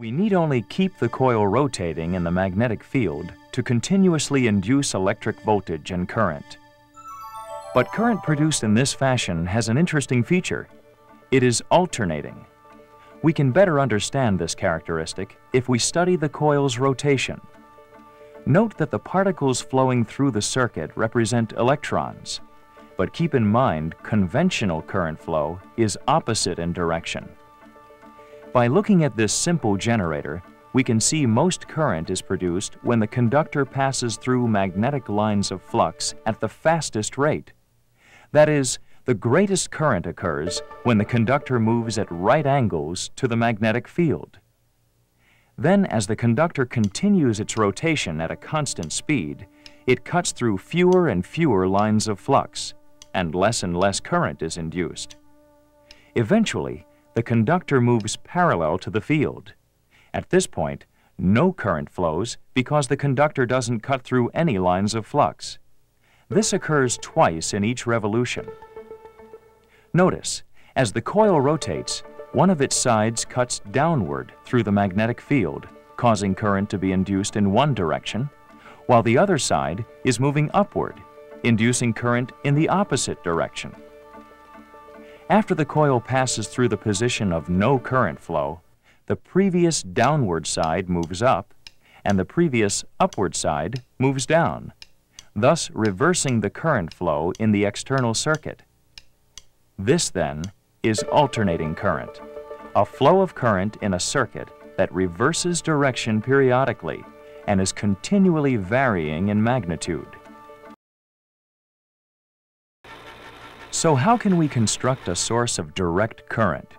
We need only keep the coil rotating in the magnetic field to continuously induce electric voltage and current. But current produced in this fashion has an interesting feature. It is alternating. We can better understand this characteristic if we study the coil's rotation. Note that the particles flowing through the circuit represent electrons, but keep in mind conventional current flow is opposite in direction. By looking at this simple generator, we can see most current is produced when the conductor passes through magnetic lines of flux at the fastest rate. That is, the greatest current occurs when the conductor moves at right angles to the magnetic field. Then, as the conductor continues its rotation at a constant speed, it cuts through fewer and fewer lines of flux, and less and less current is induced. Eventually, the conductor moves parallel to the field. At this point, no current flows because the conductor doesn't cut through any lines of flux. This occurs twice in each revolution. Notice, as the coil rotates, one of its sides cuts downward through the magnetic field, causing current to be induced in one direction, while the other side is moving upward, inducing current in the opposite direction. After the coil passes through the position of no current flow, the previous downward side moves up and the previous upward side moves down, thus reversing the current flow in the external circuit. This, then, is alternating current, a flow of current in a circuit that reverses direction periodically and is continually varying in magnitude. So how can we construct a source of direct current?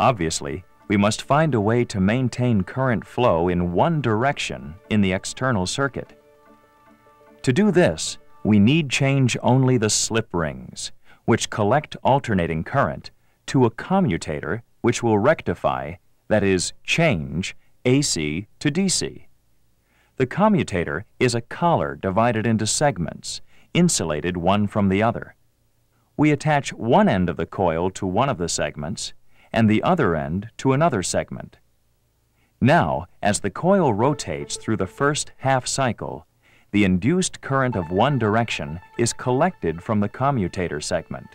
Obviously, we must find a way to maintain current flow in one direction in the external circuit. To do this, we need change only the slip rings, which collect alternating current, to a commutator which will rectify, that is, change, AC to DC. The commutator is a collar divided into segments, insulated one from the other we attach one end of the coil to one of the segments and the other end to another segment. Now, as the coil rotates through the first half cycle, the induced current of one direction is collected from the commutator segment.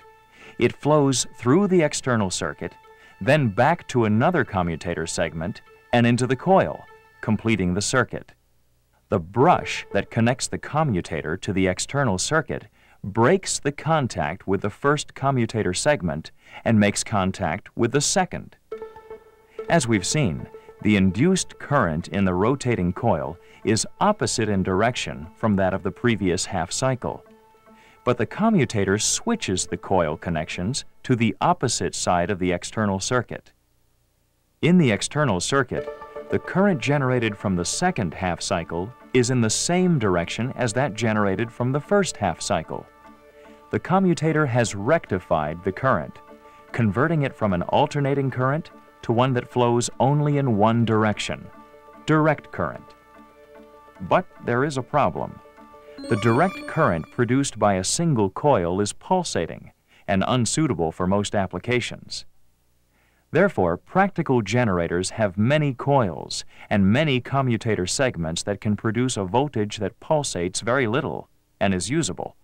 It flows through the external circuit, then back to another commutator segment and into the coil, completing the circuit. The brush that connects the commutator to the external circuit breaks the contact with the first commutator segment and makes contact with the second. As we've seen, the induced current in the rotating coil is opposite in direction from that of the previous half cycle. But the commutator switches the coil connections to the opposite side of the external circuit. In the external circuit, the current generated from the second half cycle is in the same direction as that generated from the first half cycle. The commutator has rectified the current, converting it from an alternating current to one that flows only in one direction, direct current. But there is a problem. The direct current produced by a single coil is pulsating and unsuitable for most applications. Therefore, practical generators have many coils and many commutator segments that can produce a voltage that pulsates very little and is usable.